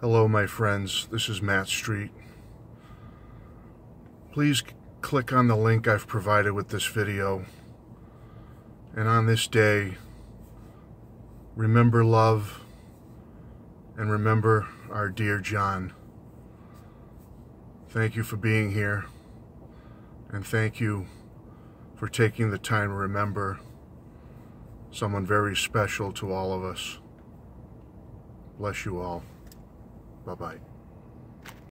Hello, my friends. This is Matt Street. Please click on the link I've provided with this video. And on this day, remember love and remember our dear John. Thank you for being here. And thank you for taking the time to remember someone very special to all of us. Bless you all. Bye-bye.